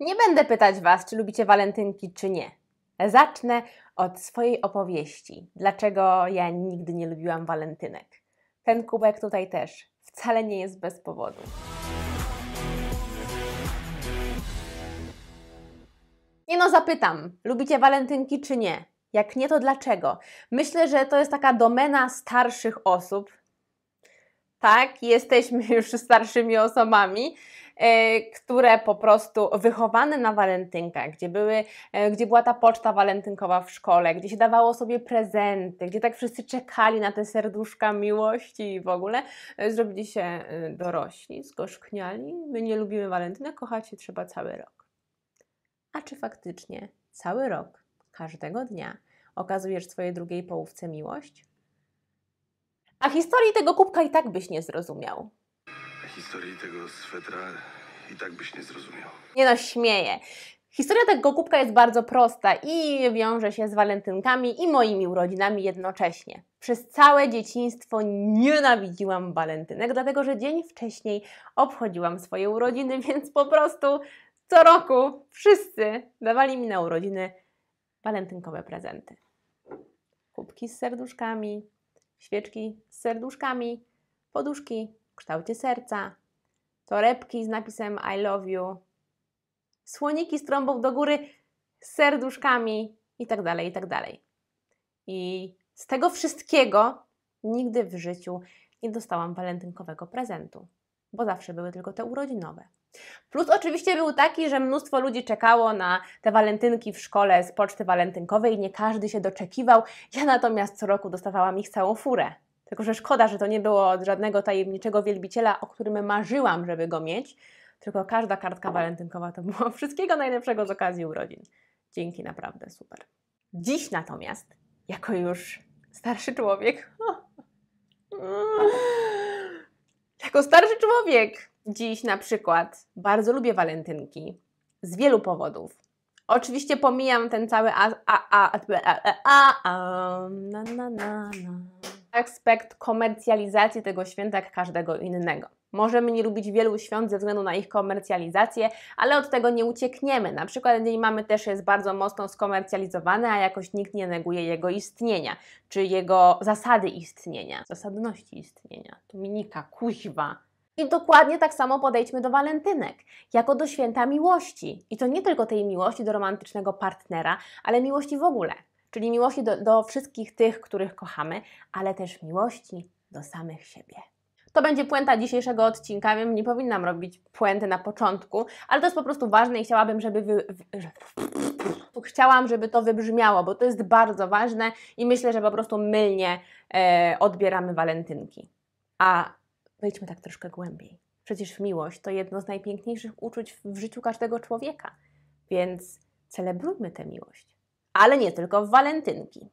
Nie będę pytać Was, czy lubicie walentynki, czy nie. Zacznę od swojej opowieści. Dlaczego ja nigdy nie lubiłam walentynek? Ten kubek tutaj też wcale nie jest bez powodu. Nie no, zapytam, lubicie walentynki czy nie? Jak nie, to dlaczego? Myślę, że to jest taka domena starszych osób. Tak, jesteśmy już starszymi osobami, które po prostu wychowane na walentynkach, gdzie, były, e, gdzie była ta poczta walentynkowa w szkole, gdzie się dawało sobie prezenty, gdzie tak wszyscy czekali na te serduszka miłości i w ogóle, e, zrobili się dorośli, zgorzkniali. My nie lubimy walentynek, kochać się trzeba cały rok. A czy faktycznie cały rok, każdego dnia okazujesz swojej drugiej połówce miłość? A historii tego kubka i tak byś nie zrozumiał. Historii tego swetra i tak byś nie zrozumiał. Nie no, śmieję. Historia tego kubka jest bardzo prosta i wiąże się z walentynkami i moimi urodzinami jednocześnie. Przez całe dzieciństwo nienawidziłam walentynek, dlatego że dzień wcześniej obchodziłam swoje urodziny, więc po prostu co roku wszyscy dawali mi na urodziny walentynkowe prezenty. Kubki z serduszkami, świeczki z serduszkami, poduszki w kształcie serca, torebki z napisem I love you, słoniki z trąbą do góry z serduszkami i tak dalej, i tak. I z tego wszystkiego nigdy w życiu nie dostałam walentynkowego prezentu, bo zawsze były tylko te urodzinowe. Plus oczywiście był taki, że mnóstwo ludzi czekało na te walentynki w szkole z poczty walentynkowej i nie każdy się doczekiwał. Ja natomiast co roku dostawałam ich całą furę. Tylko, że szkoda, że to nie było od żadnego tajemniczego wielbiciela, o którym marzyłam, żeby go mieć, tylko każda kartka walentynkowa to było wszystkiego najlepszego z okazji urodzin. Dzięki, naprawdę super. Dziś natomiast, jako już starszy człowiek, jako starszy człowiek, Dziś na przykład bardzo lubię walentynki z wielu powodów. Oczywiście pomijam ten cały a, a, a, a, a, a, na, na, na, na. Aspekt komercjalizacji tego święta jak każdego innego. Możemy nie lubić wielu świąt ze względu na ich komercjalizację, ale od tego nie uciekniemy. Na przykład Dzień Mamy też jest bardzo mocno skomercjalizowany, a jakoś nikt nie neguje jego istnienia, czy jego zasady istnienia, zasadności istnienia. Dominika, kuźwa. I dokładnie tak samo podejdźmy do walentynek, jako do święta miłości. I to nie tylko tej miłości do romantycznego partnera, ale miłości w ogóle. Czyli miłości do, do wszystkich tych, których kochamy, ale też miłości do samych siebie. To będzie puenta dzisiejszego odcinka. Wiem, nie powinnam robić puenty na początku, ale to jest po prostu ważne i chciałabym, żeby wy... chciałam, żeby to wybrzmiało, bo to jest bardzo ważne i myślę, że po prostu mylnie e, odbieramy walentynki. A wejdźmy tak troszkę głębiej. Przecież miłość to jedno z najpiękniejszych uczuć w życiu każdego człowieka, więc celebrujmy tę miłość. Ale nie tylko w walentynki.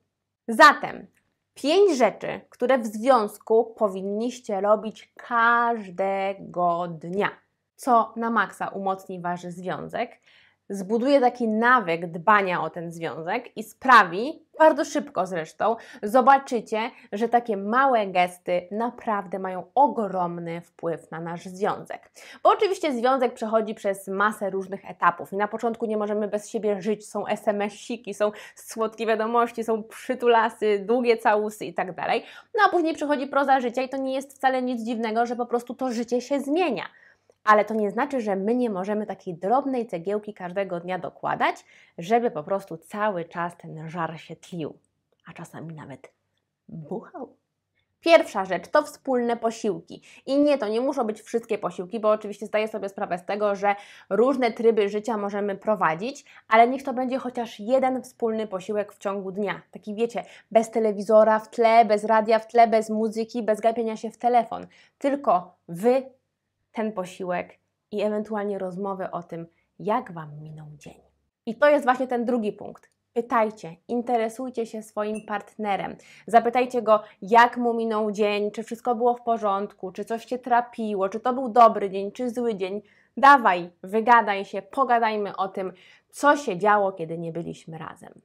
Zatem pięć rzeczy, które w związku powinniście robić każdego dnia, co na maksa umocni wasz związek, zbuduje taki nawyk dbania o ten związek i sprawi, bardzo szybko zresztą, zobaczycie, że takie małe gesty naprawdę mają ogromny wpływ na nasz związek. Bo oczywiście związek przechodzi przez masę różnych etapów i na początku nie możemy bez siebie żyć, są SMS-siki, są słodkie wiadomości, są przytulasy, długie całusy i tak dalej. No a później przychodzi proza życia i to nie jest wcale nic dziwnego, że po prostu to życie się zmienia ale to nie znaczy, że my nie możemy takiej drobnej cegiełki każdego dnia dokładać, żeby po prostu cały czas ten żar się tlił, a czasami nawet buchał. Pierwsza rzecz to wspólne posiłki. I nie, to nie muszą być wszystkie posiłki, bo oczywiście zdaję sobie sprawę z tego, że różne tryby życia możemy prowadzić, ale niech to będzie chociaż jeden wspólny posiłek w ciągu dnia. Taki wiecie, bez telewizora w tle, bez radia w tle, bez muzyki, bez gapienia się w telefon. Tylko wy ten posiłek i ewentualnie rozmowę o tym, jak Wam minął dzień. I to jest właśnie ten drugi punkt. Pytajcie, interesujcie się swoim partnerem. Zapytajcie go, jak mu minął dzień, czy wszystko było w porządku, czy coś cię trapiło, czy to był dobry dzień, czy zły dzień. Dawaj, wygadaj się, pogadajmy o tym, co się działo, kiedy nie byliśmy razem.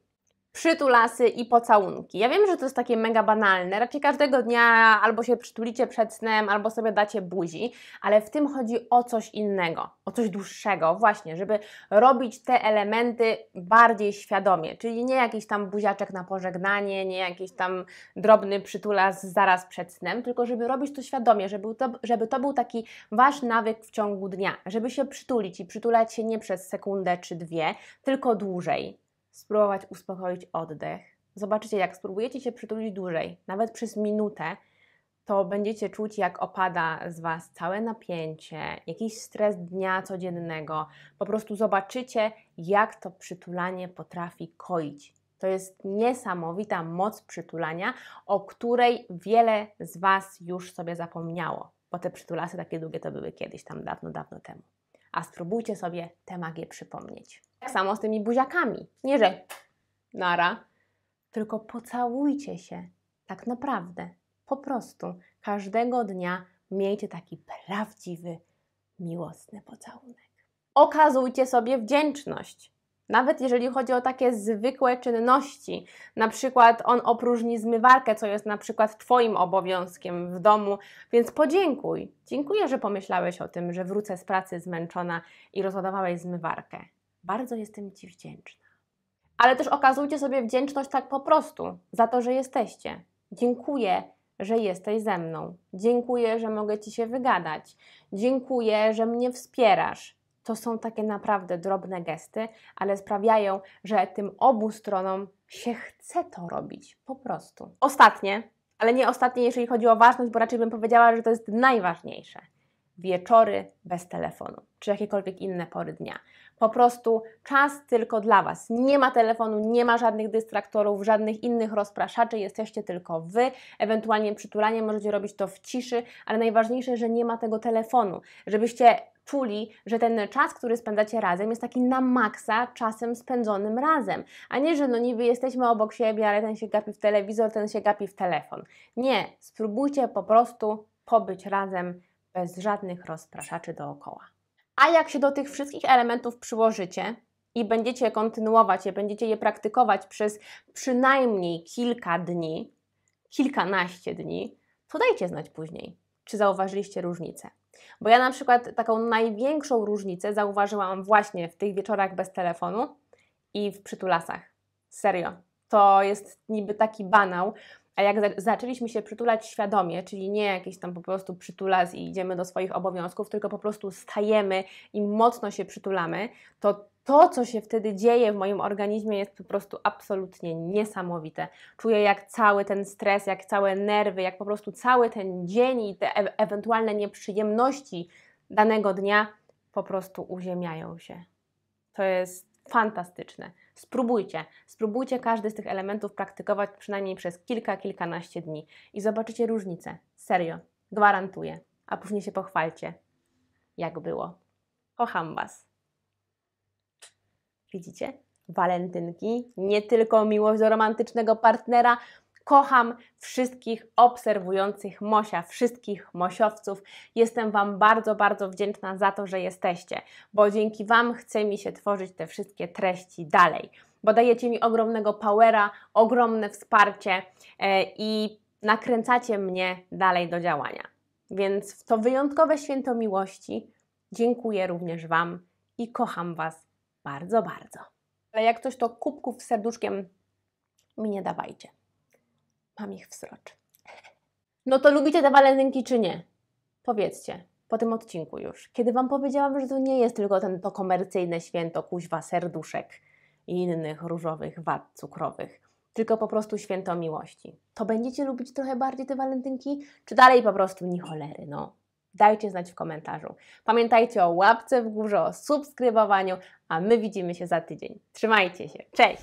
Przytulasy i pocałunki. Ja wiem, że to jest takie mega banalne, raczej każdego dnia albo się przytulicie przed snem, albo sobie dacie buzi, ale w tym chodzi o coś innego, o coś dłuższego, właśnie, żeby robić te elementy bardziej świadomie, czyli nie jakiś tam buziaczek na pożegnanie, nie jakiś tam drobny przytulas zaraz przed snem, tylko żeby robić to świadomie, żeby to, żeby to był taki wasz nawyk w ciągu dnia, żeby się przytulić i przytulać się nie przez sekundę czy dwie, tylko dłużej spróbować uspokoić oddech. Zobaczycie, jak spróbujecie się przytulić dłużej, nawet przez minutę, to będziecie czuć, jak opada z Was całe napięcie, jakiś stres dnia codziennego. Po prostu zobaczycie, jak to przytulanie potrafi koić. To jest niesamowita moc przytulania, o której wiele z Was już sobie zapomniało, bo te przytulasy takie długie to były kiedyś, tam dawno, dawno temu. A spróbujcie sobie tę magię przypomnieć. Tak samo z tymi buziakami. Nie, że nara, tylko pocałujcie się. Tak naprawdę. Po prostu każdego dnia miejcie taki prawdziwy, miłosny pocałunek. Okazujcie sobie wdzięczność. Nawet jeżeli chodzi o takie zwykłe czynności, na przykład on opróżni zmywarkę, co jest na przykład Twoim obowiązkiem w domu, więc podziękuj. Dziękuję, że pomyślałeś o tym, że wrócę z pracy zmęczona i rozładowałeś zmywarkę. Bardzo jestem Ci wdzięczna. Ale też okazujcie sobie wdzięczność tak po prostu za to, że jesteście. Dziękuję, że jesteś ze mną. Dziękuję, że mogę Ci się wygadać. Dziękuję, że mnie wspierasz. To są takie naprawdę drobne gesty, ale sprawiają, że tym obu stronom się chce to robić. Po prostu. Ostatnie, ale nie ostatnie, jeżeli chodzi o ważność, bo raczej bym powiedziała, że to jest najważniejsze. Wieczory bez telefonu, czy jakiekolwiek inne pory dnia. Po prostu czas tylko dla Was. Nie ma telefonu, nie ma żadnych dystraktorów, żadnych innych rozpraszaczy, jesteście tylko Wy. Ewentualnie przytulanie możecie robić to w ciszy, ale najważniejsze, że nie ma tego telefonu, żebyście czuli, że ten czas, który spędzacie razem, jest taki na maksa czasem spędzonym razem, a nie, że no niby jesteśmy obok siebie, ale ten się gapi w telewizor, ten się gapi w telefon. Nie, spróbujcie po prostu pobyć razem bez żadnych rozpraszaczy dookoła. A jak się do tych wszystkich elementów przyłożycie i będziecie kontynuować je, będziecie je praktykować przez przynajmniej kilka dni, kilkanaście dni, to dajcie znać później, czy zauważyliście różnicę. Bo ja na przykład taką największą różnicę zauważyłam właśnie w tych wieczorach bez telefonu i w przytulasach. Serio. To jest niby taki banał, a jak zaczęliśmy się przytulać świadomie, czyli nie jakiś tam po prostu przytulas i idziemy do swoich obowiązków, tylko po prostu stajemy i mocno się przytulamy, to to, co się wtedy dzieje w moim organizmie, jest po prostu absolutnie niesamowite. Czuję, jak cały ten stres, jak całe nerwy, jak po prostu cały ten dzień i te e ewentualne nieprzyjemności danego dnia po prostu uziemiają się. To jest fantastyczne. Spróbujcie, spróbujcie każdy z tych elementów praktykować przynajmniej przez kilka, kilkanaście dni i zobaczycie różnicę. Serio, gwarantuję. A później się pochwalcie, jak było. Kocham Was. Widzicie? Walentynki, nie tylko miłość do romantycznego partnera, Kocham wszystkich obserwujących Mosia, wszystkich Mosiowców. Jestem Wam bardzo, bardzo wdzięczna za to, że jesteście, bo dzięki Wam chce mi się tworzyć te wszystkie treści dalej, bo dajecie mi ogromnego powera, ogromne wsparcie e, i nakręcacie mnie dalej do działania. Więc w to wyjątkowe święto miłości dziękuję również Wam i kocham Was bardzo, bardzo. Ale jak coś to kubków z serduszkiem mi nie dawajcie. Mam ich wsrocz. No to lubicie te walentynki czy nie? Powiedzcie po tym odcinku już. Kiedy Wam powiedziałam, że to nie jest tylko ten, to komercyjne święto kuźwa serduszek i innych różowych wad cukrowych, tylko po prostu święto miłości. To będziecie lubić trochę bardziej te walentynki, czy dalej po prostu ni cholery, no? Dajcie znać w komentarzu. Pamiętajcie o łapce w górze, o subskrybowaniu, a my widzimy się za tydzień. Trzymajcie się. Cześć!